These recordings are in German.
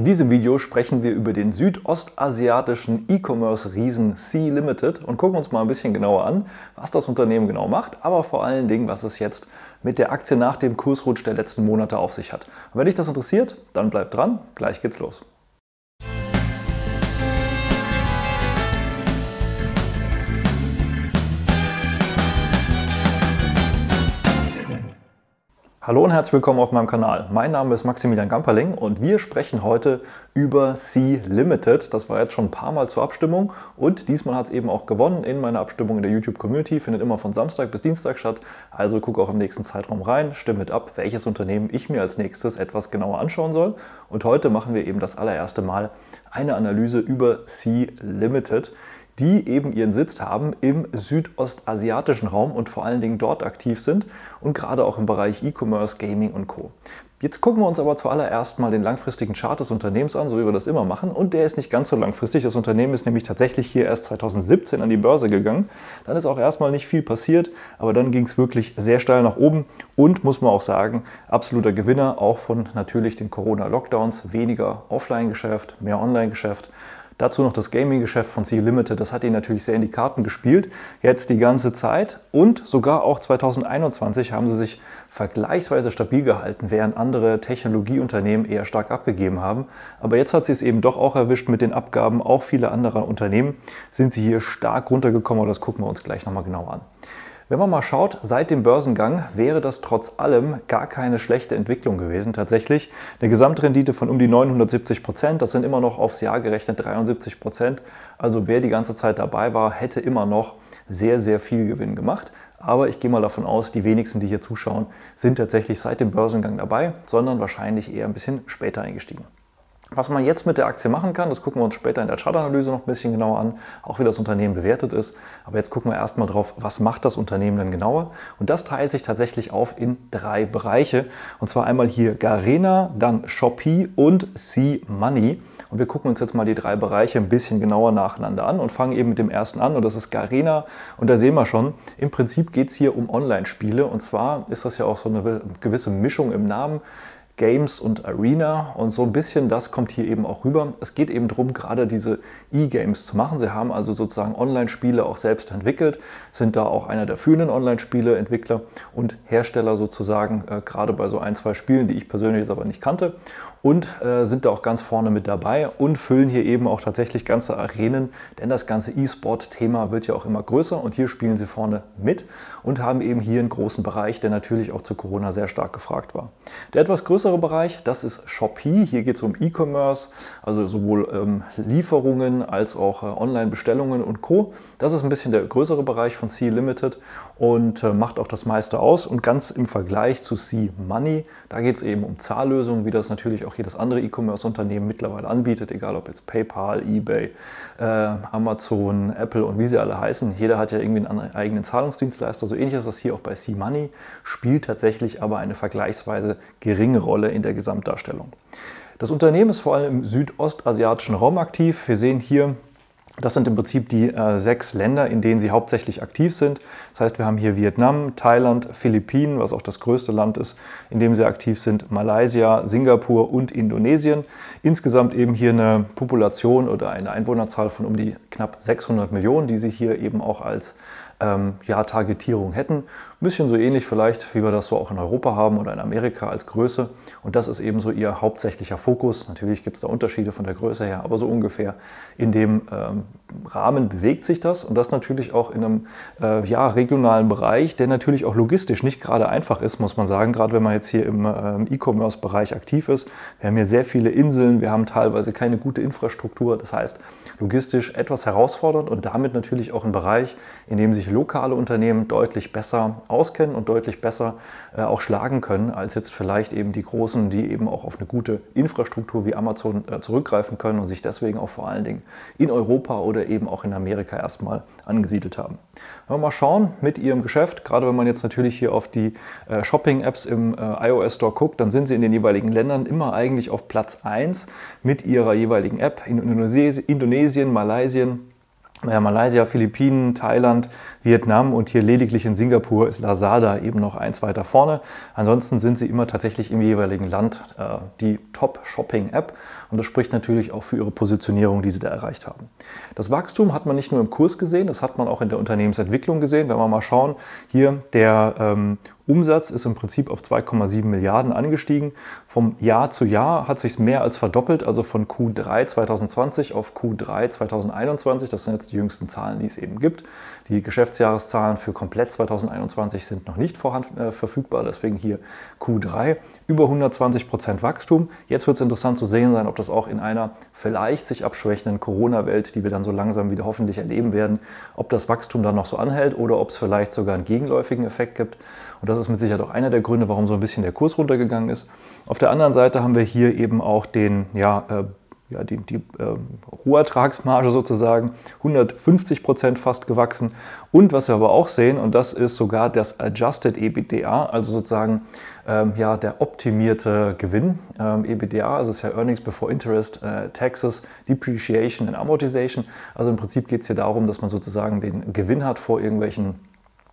In diesem Video sprechen wir über den südostasiatischen E-Commerce-Riesen Sea Limited und gucken uns mal ein bisschen genauer an, was das Unternehmen genau macht, aber vor allen Dingen, was es jetzt mit der Aktie nach dem Kursrutsch der letzten Monate auf sich hat. Und wenn dich das interessiert, dann bleib dran, gleich geht's los. Hallo und herzlich willkommen auf meinem Kanal. Mein Name ist Maximilian Gamperling und wir sprechen heute über Sea Limited. Das war jetzt schon ein paar Mal zur Abstimmung und diesmal hat es eben auch gewonnen in meiner Abstimmung in der YouTube Community. Findet immer von Samstag bis Dienstag statt. Also gucke auch im nächsten Zeitraum rein, stimme mit ab, welches Unternehmen ich mir als nächstes etwas genauer anschauen soll. Und heute machen wir eben das allererste Mal eine Analyse über Sea Limited die eben ihren Sitz haben im südostasiatischen Raum und vor allen Dingen dort aktiv sind und gerade auch im Bereich E-Commerce, Gaming und Co. Jetzt gucken wir uns aber zuallererst mal den langfristigen Chart des Unternehmens an, so wie wir das immer machen. Und der ist nicht ganz so langfristig. Das Unternehmen ist nämlich tatsächlich hier erst 2017 an die Börse gegangen. Dann ist auch erstmal nicht viel passiert, aber dann ging es wirklich sehr steil nach oben und muss man auch sagen, absoluter Gewinner, auch von natürlich den Corona-Lockdowns. Weniger Offline-Geschäft, mehr Online-Geschäft. Dazu noch das Gaming-Geschäft von Sea Limited. Das hat ihnen natürlich sehr in die Karten gespielt. Jetzt die ganze Zeit und sogar auch 2021 haben sie sich vergleichsweise stabil gehalten, während andere Technologieunternehmen eher stark abgegeben haben. Aber jetzt hat sie es eben doch auch erwischt mit den Abgaben. Auch viele andere Unternehmen sind sie hier stark runtergekommen. Aber das gucken wir uns gleich nochmal genau an. Wenn man mal schaut, seit dem Börsengang wäre das trotz allem gar keine schlechte Entwicklung gewesen. Tatsächlich eine Gesamtrendite von um die 970 Prozent, das sind immer noch aufs Jahr gerechnet 73 Prozent. Also wer die ganze Zeit dabei war, hätte immer noch sehr, sehr viel Gewinn gemacht. Aber ich gehe mal davon aus, die wenigsten, die hier zuschauen, sind tatsächlich seit dem Börsengang dabei, sondern wahrscheinlich eher ein bisschen später eingestiegen. Was man jetzt mit der Aktie machen kann, das gucken wir uns später in der Chartanalyse noch ein bisschen genauer an, auch wie das Unternehmen bewertet ist. Aber jetzt gucken wir erstmal drauf, was macht das Unternehmen denn genauer? Und das teilt sich tatsächlich auf in drei Bereiche. Und zwar einmal hier Garena, dann Shopee und C-Money. Und wir gucken uns jetzt mal die drei Bereiche ein bisschen genauer nacheinander an und fangen eben mit dem ersten an. Und das ist Garena. Und da sehen wir schon, im Prinzip geht es hier um Online-Spiele. Und zwar ist das ja auch so eine gewisse Mischung im Namen. Games und Arena und so ein bisschen das kommt hier eben auch rüber. Es geht eben darum, gerade diese E-Games zu machen. Sie haben also sozusagen Online-Spiele auch selbst entwickelt, sind da auch einer der führenden Online-Spiele-Entwickler und Hersteller sozusagen, äh, gerade bei so ein, zwei Spielen, die ich persönlich jetzt aber nicht kannte und äh, sind da auch ganz vorne mit dabei und füllen hier eben auch tatsächlich ganze Arenen, denn das ganze E-Sport-Thema wird ja auch immer größer und hier spielen sie vorne mit und haben eben hier einen großen Bereich, der natürlich auch zu Corona sehr stark gefragt war. Der etwas größere Bereich, das ist Shopee. Hier geht es um E-Commerce, also sowohl ähm, Lieferungen als auch äh, Online-Bestellungen und Co. Das ist ein bisschen der größere Bereich von Sea Limited und äh, macht auch das meiste aus und ganz im Vergleich zu Sea Money, da geht es eben um Zahllösungen, wie das natürlich auch auch jedes andere E-Commerce-Unternehmen mittlerweile anbietet, egal ob jetzt PayPal, eBay, äh, Amazon, Apple und wie sie alle heißen. Jeder hat ja irgendwie einen eigenen Zahlungsdienstleister. So ähnlich ist das hier auch bei C-Money, spielt tatsächlich aber eine vergleichsweise geringe Rolle in der Gesamtdarstellung. Das Unternehmen ist vor allem im südostasiatischen Raum aktiv. Wir sehen hier das sind im Prinzip die äh, sechs Länder, in denen sie hauptsächlich aktiv sind. Das heißt, wir haben hier Vietnam, Thailand, Philippinen, was auch das größte Land ist, in dem sie aktiv sind, Malaysia, Singapur und Indonesien. Insgesamt eben hier eine Population oder eine Einwohnerzahl von um die knapp 600 Millionen, die sie hier eben auch als ähm, ja, Targetierung hätten. Ein bisschen so ähnlich vielleicht, wie wir das so auch in Europa haben oder in Amerika als Größe. Und das ist eben so ihr hauptsächlicher Fokus. Natürlich gibt es da Unterschiede von der Größe her, aber so ungefähr in dem ähm, Rahmen bewegt sich das. Und das natürlich auch in einem äh, ja, regionalen Bereich, der natürlich auch logistisch nicht gerade einfach ist, muss man sagen. Gerade wenn man jetzt hier im ähm, E-Commerce-Bereich aktiv ist. Wir haben hier sehr viele Inseln, wir haben teilweise keine gute Infrastruktur. Das heißt, logistisch etwas herausfordernd und damit natürlich auch ein Bereich, in dem sich lokale Unternehmen deutlich besser auskennen und deutlich besser äh, auch schlagen können, als jetzt vielleicht eben die großen, die eben auch auf eine gute Infrastruktur wie Amazon äh, zurückgreifen können und sich deswegen auch vor allen Dingen in Europa oder eben auch in Amerika erstmal angesiedelt haben. Wenn wir mal schauen mit ihrem Geschäft, gerade wenn man jetzt natürlich hier auf die äh, Shopping-Apps im iOS Store guckt, dann sind sie in den jeweiligen Ländern immer eigentlich auf Platz 1 mit ihrer jeweiligen App. In Indonesien, Malaysia, Malaysia, Philippinen, Thailand, Vietnam und hier lediglich in Singapur ist Lazada eben noch eins weiter vorne. Ansonsten sind sie immer tatsächlich im jeweiligen Land äh, die Top-Shopping-App und das spricht natürlich auch für ihre Positionierung, die sie da erreicht haben. Das Wachstum hat man nicht nur im Kurs gesehen, das hat man auch in der Unternehmensentwicklung gesehen. Wenn wir mal schauen, hier der ähm, Umsatz ist im Prinzip auf 2,7 Milliarden angestiegen. Vom Jahr zu Jahr hat sich mehr als verdoppelt, also von Q3 2020 auf Q3 2021. Das sind jetzt die jüngsten Zahlen, die es eben gibt. Die Geschäftsjahreszahlen für komplett 2021 sind noch nicht vorhanden, äh, verfügbar, deswegen hier Q3 über 120 Prozent Wachstum. Jetzt wird es interessant zu sehen sein, ob das auch in einer vielleicht sich abschwächenden Corona-Welt, die wir dann so langsam wieder hoffentlich erleben werden, ob das Wachstum dann noch so anhält oder ob es vielleicht sogar einen gegenläufigen Effekt gibt. Und das ist mit Sicherheit auch einer der Gründe, warum so ein bisschen der Kurs runtergegangen ist. Auf der anderen Seite haben wir hier eben auch den ja, äh, ja, die, die äh, Rohertragsmarge sozusagen 150 Prozent fast gewachsen. Und was wir aber auch sehen, und das ist sogar das Adjusted EBITDA, also sozusagen ähm, ja, der optimierte Gewinn. Ähm, EBITDA, also ist ja Earnings Before Interest, äh, Taxes, Depreciation and Amortization. Also im Prinzip geht es hier darum, dass man sozusagen den Gewinn hat vor irgendwelchen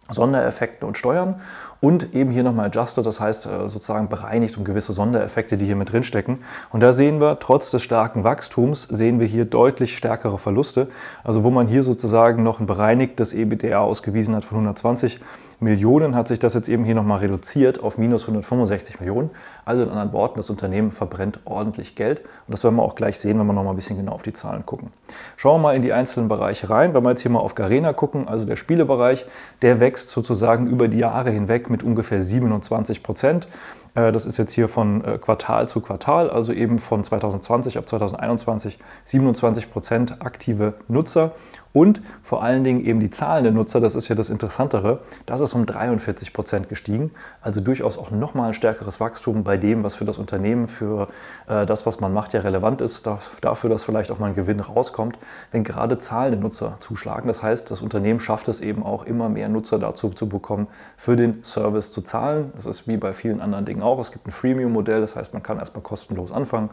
Sondereffekten und Steuern und eben hier nochmal adjusted, das heißt äh, sozusagen bereinigt um gewisse Sondereffekte, die hier mit drin stecken. Und da sehen wir, trotz des starken Wachstums, sehen wir hier deutlich stärkere Verluste. Also wo man hier sozusagen noch ein bereinigtes EBITDA ausgewiesen hat von 120 Millionen, hat sich das jetzt eben hier nochmal reduziert auf minus 165 Millionen. Also in anderen Worten, das Unternehmen verbrennt ordentlich Geld. Und das werden wir auch gleich sehen, wenn wir nochmal ein bisschen genau auf die Zahlen gucken. Schauen wir mal in die einzelnen Bereiche rein. Wenn wir jetzt hier mal auf Garena gucken, also der Spielebereich, der wächst sozusagen über die Jahre hinweg mit ungefähr 27 Prozent. Äh, das ist jetzt hier von äh, Quartal zu Quartal, also eben von 2020 auf 2021 27 Prozent aktive Nutzer und vor allen Dingen eben die Zahlen der Nutzer, das ist ja das Interessantere, das ist um 43 Prozent gestiegen. Also durchaus auch nochmal ein stärkeres Wachstum bei dem, was für das Unternehmen, für äh, das, was man macht, ja relevant ist, dafür, dass vielleicht auch mal ein Gewinn rauskommt, wenn gerade Zahlen der Nutzer zuschlagen. Das heißt, das Unternehmen schafft es eben auch immer mehr Nutzer dazu zu bekommen, für den Service zu zahlen. Das ist wie bei vielen anderen Dingen auch. Es gibt ein Freemium-Modell, das heißt, man kann erstmal kostenlos anfangen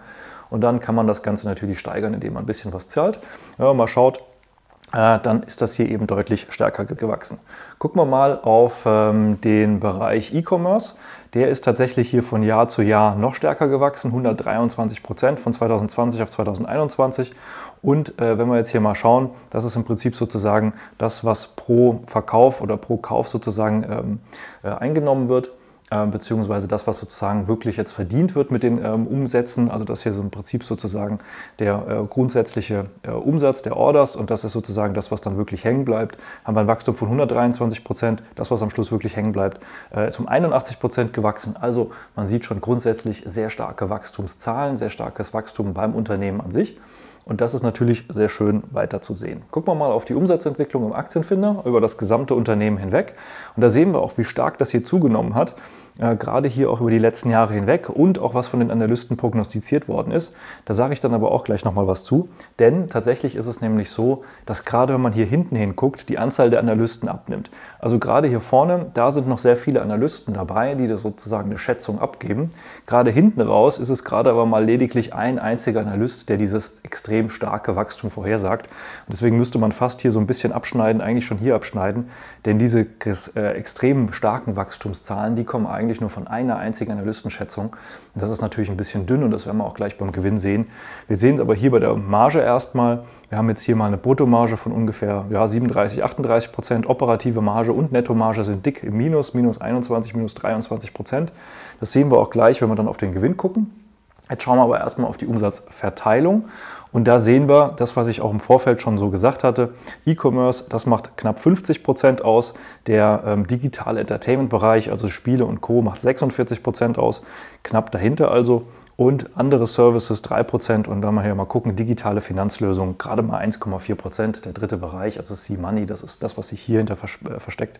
und dann kann man das Ganze natürlich steigern, indem man ein bisschen was zahlt. Ja, mal schaut, dann ist das hier eben deutlich stärker gewachsen. Gucken wir mal auf ähm, den Bereich E-Commerce. Der ist tatsächlich hier von Jahr zu Jahr noch stärker gewachsen, 123 Prozent von 2020 auf 2021. Und äh, wenn wir jetzt hier mal schauen, das ist im Prinzip sozusagen das, was pro Verkauf oder pro Kauf sozusagen ähm, äh, eingenommen wird. Ähm, beziehungsweise das, was sozusagen wirklich jetzt verdient wird mit den ähm, Umsätzen. Also das hier so im Prinzip sozusagen der äh, grundsätzliche äh, Umsatz der Orders und das ist sozusagen das, was dann wirklich hängen bleibt. Haben wir ein Wachstum von 123 Prozent, das, was am Schluss wirklich hängen bleibt, äh, ist um 81 Prozent gewachsen. Also man sieht schon grundsätzlich sehr starke Wachstumszahlen, sehr starkes Wachstum beim Unternehmen an sich. Und das ist natürlich sehr schön weiter zu sehen. Gucken wir mal auf die Umsatzentwicklung im Aktienfinder über das gesamte Unternehmen hinweg. Und da sehen wir auch, wie stark das hier zugenommen hat äh, gerade hier auch über die letzten Jahre hinweg und auch was von den Analysten prognostiziert worden ist. Da sage ich dann aber auch gleich nochmal was zu, denn tatsächlich ist es nämlich so, dass gerade wenn man hier hinten hinguckt, die Anzahl der Analysten abnimmt. Also gerade hier vorne, da sind noch sehr viele Analysten dabei, die da sozusagen eine Schätzung abgeben. Gerade hinten raus ist es gerade aber mal lediglich ein einziger Analyst, der dieses extrem starke Wachstum vorhersagt. Und deswegen müsste man fast hier so ein bisschen abschneiden, eigentlich schon hier abschneiden, denn diese äh, extrem starken Wachstumszahlen, die kommen eigentlich eigentlich nur von einer einzigen Analystenschätzung. Und das ist natürlich ein bisschen dünn und das werden wir auch gleich beim Gewinn sehen. Wir sehen es aber hier bei der Marge erstmal. Wir haben jetzt hier mal eine Bruttomarge von ungefähr ja, 37, 38 Prozent. Operative Marge und Nettomarge sind dick im Minus, minus 21, minus 23 Prozent. Das sehen wir auch gleich, wenn wir dann auf den Gewinn gucken. Jetzt schauen wir aber erstmal auf die Umsatzverteilung. Und da sehen wir das, was ich auch im Vorfeld schon so gesagt hatte. E-Commerce, das macht knapp 50 Prozent aus. Der ähm, digitale Entertainment-Bereich, also Spiele und Co., macht 46 Prozent aus. Knapp dahinter also und andere Services 3%. Und wenn wir hier mal gucken, digitale Finanzlösungen gerade mal 1,4%. Der dritte Bereich, also C-Money, das ist das, was sich hier hinter äh, versteckt.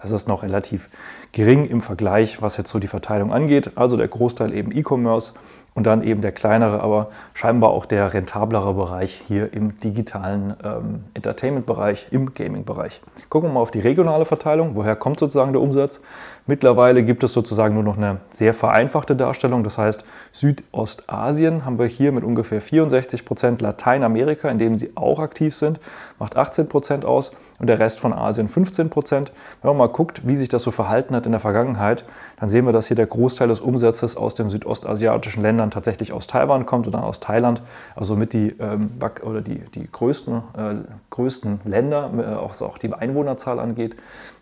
Das ist noch relativ gering im Vergleich, was jetzt so die Verteilung angeht. Also der Großteil eben E-Commerce und dann eben der kleinere, aber scheinbar auch der rentablere Bereich hier im digitalen ähm, Entertainment-Bereich, im Gaming-Bereich. Gucken wir mal auf die regionale Verteilung. Woher kommt sozusagen der Umsatz? Mittlerweile gibt es sozusagen nur noch eine sehr vereinfachte Darstellung. Das heißt, Südostasien haben wir hier mit ungefähr 64 Prozent, Lateinamerika, in dem sie auch aktiv sind, macht 18 Prozent aus und der Rest von Asien 15 Prozent. Wenn man mal guckt, wie sich das so verhalten hat in der Vergangenheit, dann sehen wir, dass hier der Großteil des Umsatzes aus den südostasiatischen Ländern tatsächlich aus Taiwan kommt und dann aus Thailand. Also mit die, ähm, oder die, die größten, äh, größten Länder, äh, auch, auch die Einwohnerzahl angeht.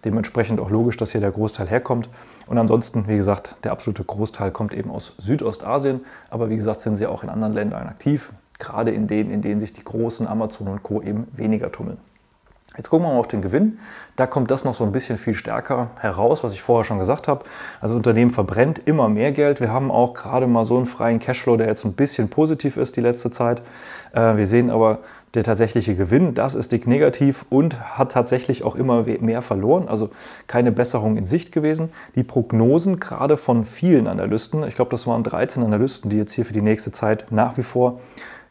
Dementsprechend auch logisch, dass hier der Großteil herkommt. Und ansonsten, wie gesagt, der absolute Großteil kommt eben aus Südostasien. Aber wie gesagt, sind sie auch in anderen Ländern aktiv, gerade in denen, in denen sich die großen Amazon und Co. eben weniger tummeln. Jetzt gucken wir mal auf den Gewinn. Da kommt das noch so ein bisschen viel stärker heraus, was ich vorher schon gesagt habe. Also Unternehmen verbrennt immer mehr Geld. Wir haben auch gerade mal so einen freien Cashflow, der jetzt ein bisschen positiv ist die letzte Zeit. Äh, wir sehen aber, der tatsächliche Gewinn, das ist dick negativ und hat tatsächlich auch immer mehr verloren, also keine Besserung in Sicht gewesen. Die Prognosen gerade von vielen Analysten, ich glaube, das waren 13 Analysten, die jetzt hier für die nächste Zeit nach wie vor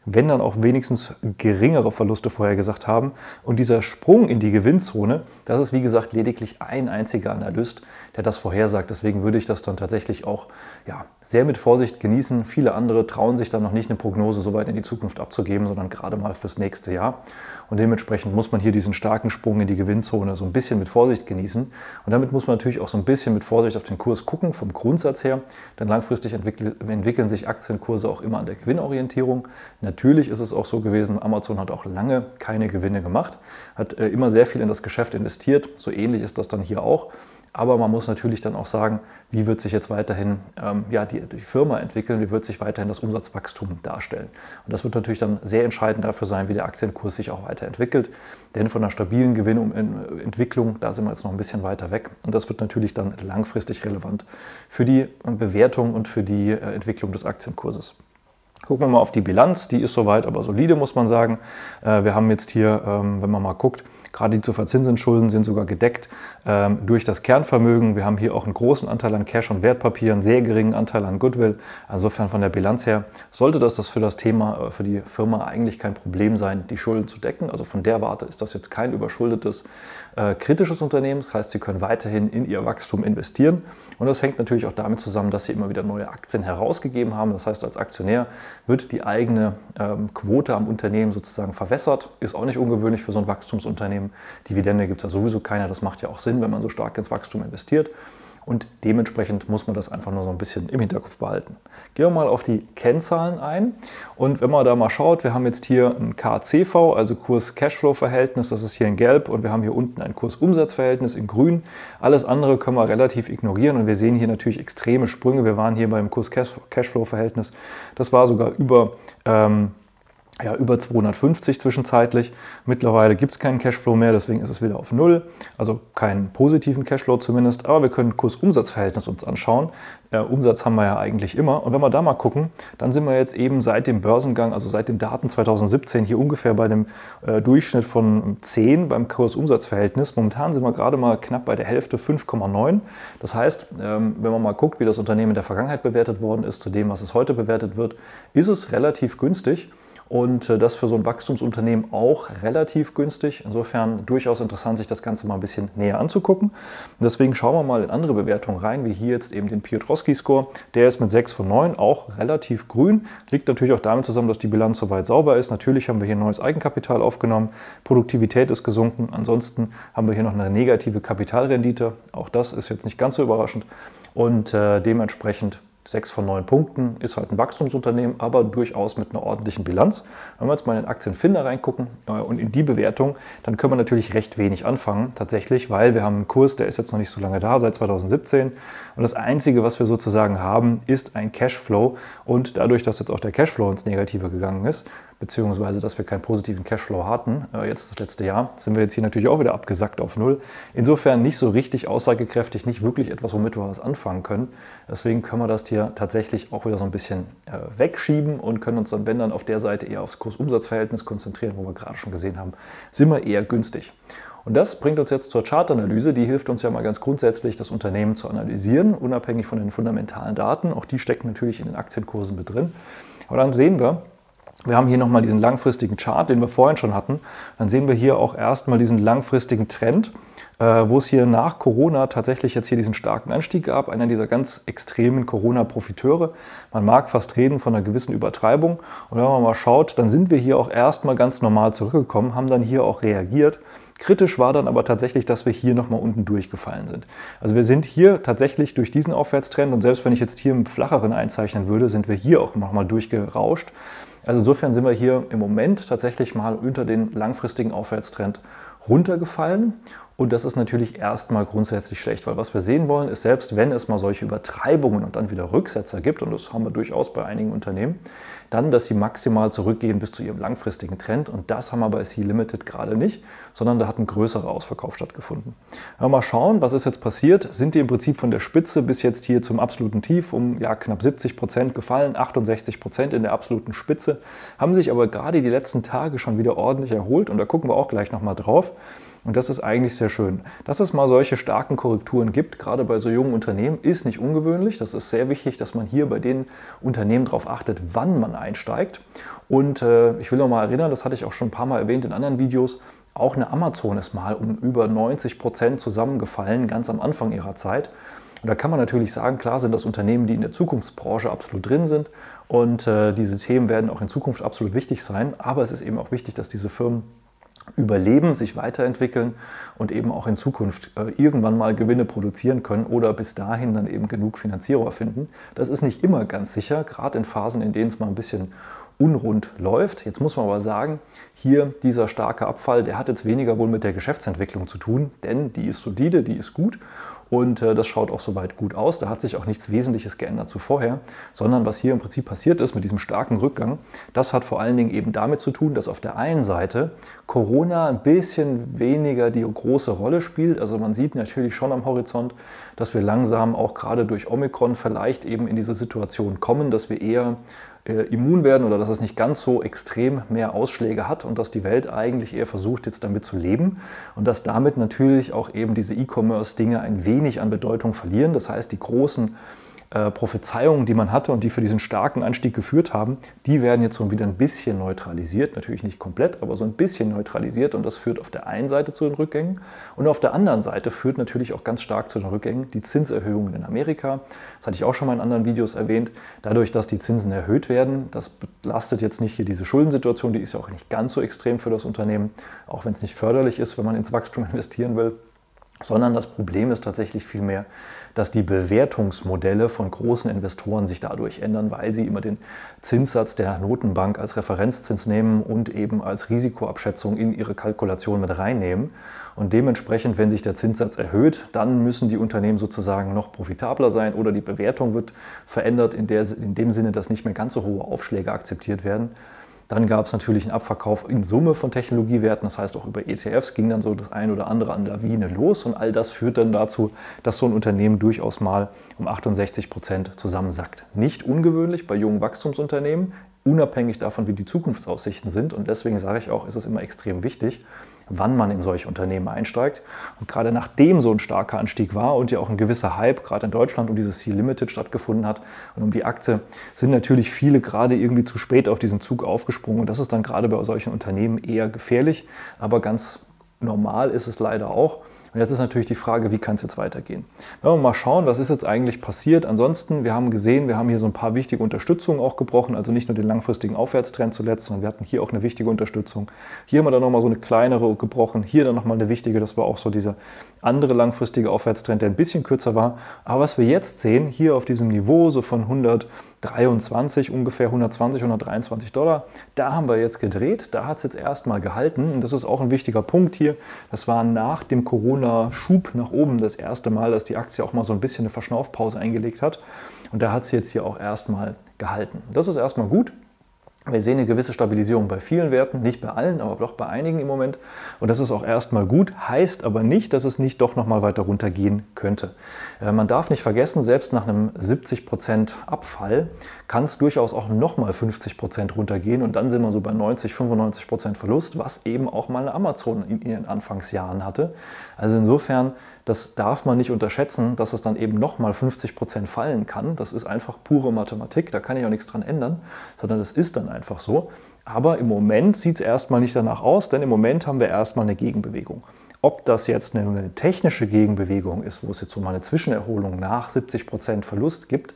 wenn dann auch wenigstens geringere Verluste vorhergesagt haben. Und dieser Sprung in die Gewinnzone, das ist wie gesagt lediglich ein einziger Analyst, der das vorhersagt. Deswegen würde ich das dann tatsächlich auch ja, sehr mit Vorsicht genießen. Viele andere trauen sich dann noch nicht eine Prognose so weit in die Zukunft abzugeben, sondern gerade mal fürs nächste Jahr. Und dementsprechend muss man hier diesen starken Sprung in die Gewinnzone so ein bisschen mit Vorsicht genießen. Und damit muss man natürlich auch so ein bisschen mit Vorsicht auf den Kurs gucken, vom Grundsatz her. Denn langfristig entwickeln sich Aktienkurse auch immer an der Gewinnorientierung. Natürlich ist es auch so gewesen, Amazon hat auch lange keine Gewinne gemacht, hat äh, immer sehr viel in das Geschäft investiert. So ähnlich ist das dann hier auch. Aber man muss natürlich dann auch sagen, wie wird sich jetzt weiterhin ähm, ja, die, die, Firma entwickeln, wie wird sich weiterhin das Umsatzwachstum darstellen. Und das wird natürlich dann sehr entscheidend dafür sein, wie der Aktienkurs sich auch weiterentwickelt. Denn von einer stabilen Gewinnentwicklung, da sind wir jetzt noch ein bisschen weiter weg. Und das wird natürlich dann langfristig relevant für die Bewertung und für die äh, Entwicklung des Aktienkurses. Gucken wir mal auf die Bilanz, die ist soweit aber solide, muss man sagen. Äh, wir haben jetzt hier, ähm, wenn man mal guckt, Gerade die zu verzinsenden Schulden sind sogar gedeckt ähm, durch das Kernvermögen. Wir haben hier auch einen großen Anteil an Cash und Wertpapieren, sehr geringen Anteil an Goodwill. Insofern von der Bilanz her sollte das, das für das Thema, äh, für die Firma eigentlich kein Problem sein, die Schulden zu decken. Also von der Warte ist das jetzt kein überschuldetes, äh, kritisches Unternehmen. Das heißt, Sie können weiterhin in Ihr Wachstum investieren. Und das hängt natürlich auch damit zusammen, dass Sie immer wieder neue Aktien herausgegeben haben. Das heißt, als Aktionär wird die eigene ähm, Quote am Unternehmen sozusagen verwässert. Ist auch nicht ungewöhnlich für so ein Wachstumsunternehmen nehmen. Dividende gibt es ja sowieso keiner. Das macht ja auch Sinn, wenn man so stark ins Wachstum investiert. Und dementsprechend muss man das einfach nur so ein bisschen im Hinterkopf behalten. Gehen wir mal auf die Kennzahlen ein. Und wenn man da mal schaut, wir haben jetzt hier ein KCV, also Kurs-Cashflow-Verhältnis, das ist hier in Gelb. Und wir haben hier unten ein Kurs-Umsatz-Verhältnis in Grün. Alles andere können wir relativ ignorieren. Und wir sehen hier natürlich extreme Sprünge. Wir waren hier beim Kurs-Cashflow-Verhältnis. Das war sogar über... Ähm, ja, über 250 zwischenzeitlich. Mittlerweile gibt es keinen Cashflow mehr, deswegen ist es wieder auf Null, also keinen positiven Cashflow zumindest. Aber wir können Kurs-Umsatz-Verhältnis uns anschauen. Äh, Umsatz haben wir ja eigentlich immer. Und wenn wir da mal gucken, dann sind wir jetzt eben seit dem Börsengang, also seit den Daten 2017, hier ungefähr bei dem äh, Durchschnitt von 10 beim Kurs-Umsatz-Verhältnis. Momentan sind wir gerade mal knapp bei der Hälfte 5,9. Das heißt, ähm, wenn man mal guckt, wie das Unternehmen in der Vergangenheit bewertet worden ist, zu dem, was es heute bewertet wird, ist es relativ günstig und äh, das für so ein Wachstumsunternehmen auch relativ günstig. Insofern durchaus interessant, sich das Ganze mal ein bisschen näher anzugucken. Und deswegen schauen wir mal in andere Bewertungen rein, wie hier jetzt eben den Piotrowski-Score. Der ist mit 6 von 9 auch relativ grün. Liegt natürlich auch damit zusammen, dass die Bilanz soweit sauber ist. Natürlich haben wir hier neues Eigenkapital aufgenommen. Produktivität ist gesunken. Ansonsten haben wir hier noch eine negative Kapitalrendite. Auch das ist jetzt nicht ganz so überraschend. Und äh, dementsprechend Sechs von neun Punkten ist halt ein Wachstumsunternehmen, aber durchaus mit einer ordentlichen Bilanz. Wenn wir jetzt mal in den Aktienfinder reingucken äh, und in die Bewertung, dann können wir natürlich recht wenig anfangen, tatsächlich, weil wir haben einen Kurs, der ist jetzt noch nicht so lange da, seit 2017. Und das Einzige, was wir sozusagen haben, ist ein Cashflow. Und dadurch, dass jetzt auch der Cashflow ins Negative gegangen ist, beziehungsweise dass wir keinen positiven Cashflow hatten, äh, jetzt das letzte Jahr, sind wir jetzt hier natürlich auch wieder abgesackt auf Null. Insofern nicht so richtig aussagekräftig, nicht wirklich etwas, womit wir was anfangen können. Deswegen können wir das hier tatsächlich auch wieder so ein bisschen äh, wegschieben und können uns dann, wenn dann auf der Seite eher aufs Kursumsatzverhältnis konzentrieren, wo wir gerade schon gesehen haben, sind wir eher günstig. Und das bringt uns jetzt zur Chartanalyse. Die hilft uns ja mal ganz grundsätzlich, das Unternehmen zu analysieren, unabhängig von den fundamentalen Daten. Auch die stecken natürlich in den Aktienkursen mit drin. Aber dann sehen wir, wir haben hier nochmal diesen langfristigen Chart, den wir vorhin schon hatten. Dann sehen wir hier auch erstmal diesen langfristigen Trend, äh, wo es hier nach Corona tatsächlich jetzt hier diesen starken Anstieg gab, einer dieser ganz extremen Corona-Profiteure. Man mag fast reden von einer gewissen Übertreibung. Und wenn man mal schaut, dann sind wir hier auch erstmal ganz normal zurückgekommen, haben dann hier auch reagiert. Kritisch war dann aber tatsächlich, dass wir hier nochmal unten durchgefallen sind. Also wir sind hier tatsächlich durch diesen Aufwärtstrend und selbst wenn ich jetzt hier einen flacheren einzeichnen würde, sind wir hier auch nochmal durchgerauscht. Also insofern sind wir hier im Moment tatsächlich mal unter den langfristigen Aufwärtstrend runtergefallen. Und das ist natürlich erstmal grundsätzlich schlecht, weil was wir sehen wollen, ist selbst wenn es mal solche Übertreibungen und dann wieder Rücksetzer gibt, und das haben wir durchaus bei einigen Unternehmen, dann, dass sie maximal zurückgehen bis zu ihrem langfristigen Trend. Und das haben wir bei C Limited gerade nicht, sondern da hat ein größerer Ausverkauf stattgefunden. Wir mal schauen, was ist jetzt passiert, sind die im Prinzip von der Spitze bis jetzt hier zum absoluten Tief um ja, knapp 70 Prozent gefallen, 68 Prozent in der absoluten Spitze, haben sich aber gerade die letzten Tage schon wieder ordentlich erholt und da gucken wir auch gleich nochmal drauf. Und das ist eigentlich sehr schön. Dass es mal solche starken Korrekturen gibt, gerade bei so jungen Unternehmen, ist nicht ungewöhnlich. Das ist sehr wichtig, dass man hier bei den Unternehmen darauf achtet, wann man einsteigt. Und äh, ich will noch mal erinnern, das hatte ich auch schon ein paar Mal erwähnt in anderen Videos, auch eine Amazon ist mal um über 90 Prozent zusammengefallen, ganz am Anfang ihrer Zeit. Und da kann man natürlich sagen, klar sind das Unternehmen, die in der Zukunftsbranche absolut drin sind und äh, diese Themen werden auch in Zukunft absolut wichtig sein. Aber es ist eben auch wichtig, dass diese Firmen überleben, sich weiterentwickeln und eben auch in Zukunft äh, irgendwann mal Gewinne produzieren können oder bis dahin dann eben genug Finanzierer finden. Das ist nicht immer ganz sicher, gerade in Phasen, in denen es mal ein bisschen unrund läuft. Jetzt muss man aber sagen, hier dieser starke Abfall, der hat jetzt weniger wohl mit der Geschäftsentwicklung zu tun, denn die ist solide, die ist gut und äh, das schaut auch soweit gut aus. Da hat sich auch nichts Wesentliches geändert zu vorher, sondern was hier im Prinzip passiert ist mit diesem starken Rückgang, das hat vor allen Dingen eben damit zu tun, dass auf der einen Seite Corona ein bisschen weniger die große Rolle spielt. Also man sieht natürlich schon am Horizont, dass wir langsam auch gerade durch Omikron vielleicht eben in diese Situation kommen, dass wir eher äh, immun werden oder dass es nicht ganz so extrem mehr Ausschläge hat und dass die Welt eigentlich eher versucht, jetzt damit zu leben und dass damit natürlich auch eben diese E-Commerce-Dinge ein wenig an Bedeutung verlieren. Das heißt, die großen äh, Prophezeiungen, die man hatte und die für diesen starken Anstieg geführt haben, die werden jetzt so wieder ein bisschen neutralisiert. Natürlich nicht komplett, aber so ein bisschen neutralisiert. Und das führt auf der einen Seite zu den Rückgängen. Und auf der anderen Seite führt natürlich auch ganz stark zu den Rückgängen die Zinserhöhungen in Amerika. Das hatte ich auch schon mal in anderen Videos erwähnt. Dadurch, dass die Zinsen erhöht werden, das belastet jetzt nicht hier diese Schuldensituation, die ist ja auch nicht ganz so extrem für das Unternehmen, auch wenn es nicht förderlich ist, wenn man ins Wachstum investieren will sondern das Problem ist tatsächlich vielmehr, dass die Bewertungsmodelle von großen Investoren sich dadurch ändern, weil sie immer den Zinssatz der Notenbank als Referenzzins nehmen und eben als Risikoabschätzung in ihre Kalkulation mit reinnehmen. Und dementsprechend, wenn sich der Zinssatz erhöht, dann müssen die Unternehmen sozusagen noch profitabler sein oder die Bewertung wird verändert in, der, in dem Sinne, dass nicht mehr ganz so hohe Aufschläge akzeptiert werden. Dann gab es natürlich einen Abverkauf in Summe von Technologiewerten, das heißt auch über ETFs ging dann so das ein oder andere an Lawine los und all das führt dann dazu, dass so ein Unternehmen durchaus mal um 68 Prozent zusammensackt. Nicht ungewöhnlich bei jungen Wachstumsunternehmen, unabhängig davon, wie die Zukunftsaussichten sind und deswegen sage ich auch, ist es immer extrem wichtig, wann man in solche Unternehmen einsteigt. Und gerade nachdem so ein starker Anstieg war und ja auch ein gewisser Hype gerade in Deutschland um dieses Sea Limited stattgefunden hat und um die Aktie, sind natürlich viele gerade irgendwie zu spät auf diesen Zug aufgesprungen. Und das ist dann gerade bei solchen Unternehmen eher gefährlich, aber ganz normal ist es leider auch. Und jetzt ist natürlich die Frage, wie kann es jetzt weitergehen? Wenn wir mal schauen, was ist jetzt eigentlich passiert. Ansonsten, wir haben gesehen, wir haben hier so ein paar wichtige Unterstützungen auch gebrochen, also nicht nur den langfristigen Aufwärtstrend zuletzt, sondern wir hatten hier auch eine wichtige Unterstützung. Hier haben wir dann nochmal so eine kleinere gebrochen, hier dann nochmal eine wichtige, das war auch so dieser andere langfristige Aufwärtstrend, der ein bisschen kürzer war. Aber was wir jetzt sehen, hier auf diesem Niveau, so von 123 ungefähr 120, 123 Dollar, da haben wir jetzt gedreht, da hat es jetzt erstmal gehalten und das ist auch ein wichtiger Punkt hier. Das war nach dem Corona-Schub nach oben das erste Mal, dass die Aktie auch mal so ein bisschen eine Verschnaufpause eingelegt hat und da hat sie jetzt hier auch erstmal gehalten. Das ist erstmal gut. Wir sehen eine gewisse Stabilisierung bei vielen Werten, nicht bei allen, aber doch bei einigen im Moment. Und das ist auch erstmal gut, heißt aber nicht, dass es nicht doch nochmal weiter runtergehen könnte. Äh, man darf nicht vergessen, selbst nach einem 70% Abfall kann es durchaus auch nochmal 50% runtergehen und dann sind wir so bei 90, 95% Verlust, was eben auch mal eine Amazon in ihren Anfangsjahren hatte. Also insofern das darf man nicht unterschätzen, dass es dann eben nochmal 50 Prozent fallen kann. Das ist einfach pure Mathematik, da kann ich auch nichts dran ändern, sondern das ist dann einfach so. Aber im Moment sieht es erstmal nicht danach aus, denn im Moment haben wir erstmal eine Gegenbewegung. Ob das jetzt eine, eine technische Gegenbewegung ist, wo es jetzt so mal eine Zwischenerholung nach 70 Prozent Verlust gibt,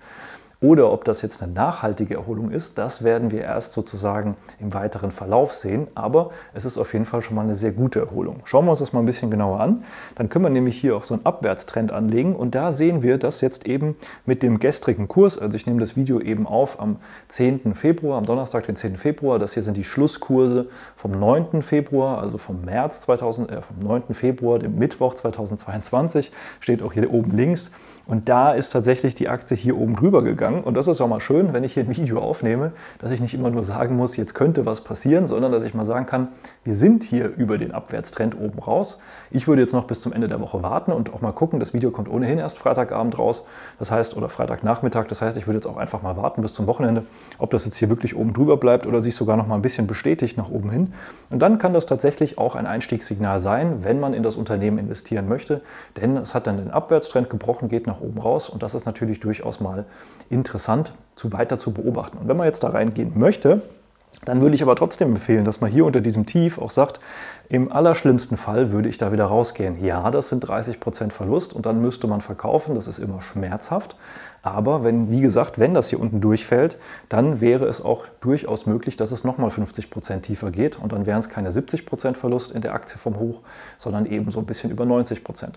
oder ob das jetzt eine nachhaltige Erholung ist, das werden wir erst sozusagen im weiteren Verlauf sehen. Aber es ist auf jeden Fall schon mal eine sehr gute Erholung. Schauen wir uns das mal ein bisschen genauer an. Dann können wir nämlich hier auch so einen Abwärtstrend anlegen. Und da sehen wir, dass jetzt eben mit dem gestrigen Kurs, also ich nehme das Video eben auf am 10. Februar, am Donnerstag, den 10. Februar. Das hier sind die Schlusskurse vom 9. Februar, also vom März 2000, äh, vom 9. Februar, dem Mittwoch 2022. Steht auch hier oben links. Und da ist tatsächlich die Aktie hier oben drüber gegangen. Und das ist auch mal schön, wenn ich hier ein Video aufnehme, dass ich nicht immer nur sagen muss, jetzt könnte was passieren, sondern dass ich mal sagen kann, wir sind hier über den Abwärtstrend oben raus. Ich würde jetzt noch bis zum Ende der Woche warten und auch mal gucken. Das Video kommt ohnehin erst Freitagabend raus. Das heißt, oder Freitagnachmittag. Das heißt, ich würde jetzt auch einfach mal warten bis zum Wochenende, ob das jetzt hier wirklich oben drüber bleibt oder sich sogar noch mal ein bisschen bestätigt nach oben hin. Und dann kann das tatsächlich auch ein Einstiegssignal sein, wenn man in das Unternehmen investieren möchte. Denn es hat dann den Abwärtstrend gebrochen, geht nach nach oben raus. Und das ist natürlich durchaus mal interessant zu weiter zu beobachten. Und wenn man jetzt da reingehen möchte, dann würde ich aber trotzdem empfehlen, dass man hier unter diesem Tief auch sagt, im allerschlimmsten Fall würde ich da wieder rausgehen. Ja, das sind 30% Verlust und dann müsste man verkaufen. Das ist immer schmerzhaft. Aber wenn, wie gesagt, wenn das hier unten durchfällt, dann wäre es auch durchaus möglich, dass es nochmal 50% tiefer geht und dann wären es keine 70% Verlust in der Aktie vom Hoch, sondern eben so ein bisschen über 90%.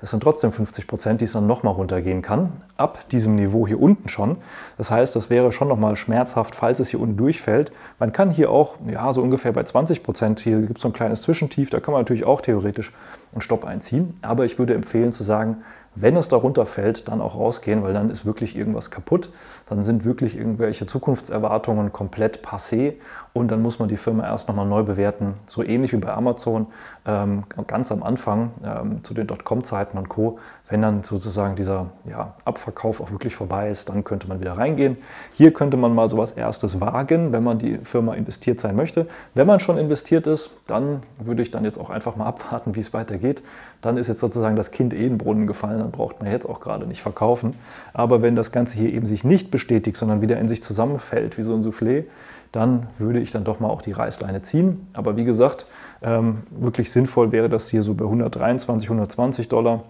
Das sind trotzdem 50%, die es dann nochmal runtergehen kann, ab diesem Niveau hier unten schon. Das heißt, das wäre schon nochmal schmerzhaft, falls es hier unten durchfällt. Man kann hier auch, ja, so ungefähr bei 20%, hier gibt es so ein kleines Zwischentief, da kann man natürlich auch theoretisch einen Stopp einziehen. Aber ich würde empfehlen zu sagen, wenn es darunter fällt, dann auch rausgehen, weil dann ist wirklich irgendwas kaputt. Dann sind wirklich irgendwelche Zukunftserwartungen komplett passé und dann muss man die Firma erst nochmal neu bewerten. So ähnlich wie bei Amazon ähm, ganz am Anfang ähm, zu den Dotcom-Zeiten und Co. Wenn dann sozusagen dieser ja, Abverkauf auch wirklich vorbei ist, dann könnte man wieder reingehen. Hier könnte man mal sowas erstes wagen, wenn man die Firma investiert sein möchte. Wenn man schon investiert ist, dann würde ich dann jetzt auch einfach mal abwarten, wie es weitergeht. Dann ist jetzt sozusagen das Kind eh in den Brunnen gefallen dann braucht man jetzt auch gerade nicht verkaufen. Aber wenn das Ganze hier eben sich nicht bestätigt, sondern wieder in sich zusammenfällt, wie so ein Soufflé, dann würde ich dann doch mal auch die Reißleine ziehen. Aber wie gesagt, ähm, wirklich sinnvoll wäre das hier so bei 123, 120 Dollar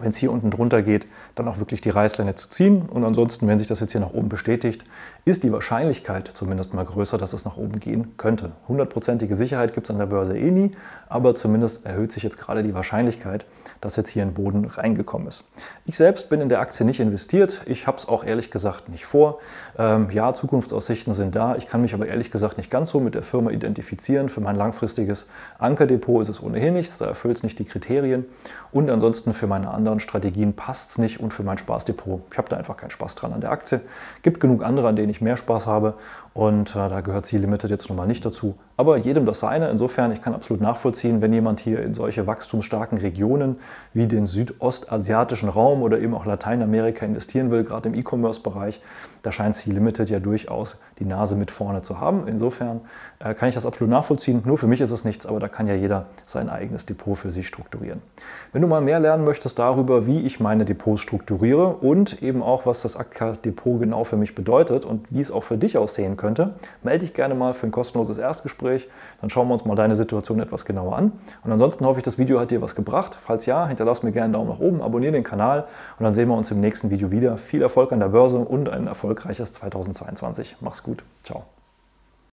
wenn es hier unten drunter geht, dann auch wirklich die Reißleine zu ziehen. Und ansonsten, wenn sich das jetzt hier nach oben bestätigt, ist die Wahrscheinlichkeit zumindest mal größer, dass es nach oben gehen könnte. Hundertprozentige Sicherheit gibt es an der Börse eh nie, aber zumindest erhöht sich jetzt gerade die Wahrscheinlichkeit, dass jetzt hier ein Boden reingekommen ist. Ich selbst bin in der Aktie nicht investiert. Ich habe es auch ehrlich gesagt nicht vor. Ähm, ja, Zukunftsaussichten sind da. Ich kann mich aber ehrlich gesagt nicht ganz so mit der Firma identifizieren. Für mein langfristiges Ankerdepot ist es ohnehin nichts. Da erfüllt es nicht die Kriterien. Und ansonsten für meine anderen anderen Strategien passt es nicht und für mein Spaßdepot, ich habe da einfach keinen Spaß dran an der Aktie. Gibt genug andere, an denen ich mehr Spaß habe und äh, da gehört C Limited jetzt nun mal nicht dazu. Aber jedem das seine. Insofern, ich kann absolut nachvollziehen, wenn jemand hier in solche wachstumsstarken Regionen wie den südostasiatischen Raum oder eben auch Lateinamerika investieren will, gerade im E-Commerce-Bereich, da scheint C Limited ja durchaus die Nase mit vorne zu haben. Insofern äh, kann ich das absolut nachvollziehen. Nur für mich ist es nichts, aber da kann ja jeder sein eigenes Depot für sich strukturieren. Wenn du mal mehr lernen möchtest darüber, wie ich meine Depots strukturiere und eben auch, was das Akka-Depot genau für mich bedeutet und wie es auch für dich aussehen könnte, melde dich gerne mal für ein kostenloses Erstgespräch Gespräch. Dann schauen wir uns mal deine Situation etwas genauer an. Und ansonsten hoffe ich, das Video hat dir was gebracht. Falls ja, hinterlass mir gerne einen Daumen nach oben, abonniere den Kanal und dann sehen wir uns im nächsten Video wieder. Viel Erfolg an der Börse und ein erfolgreiches 2022. Mach's gut. Ciao.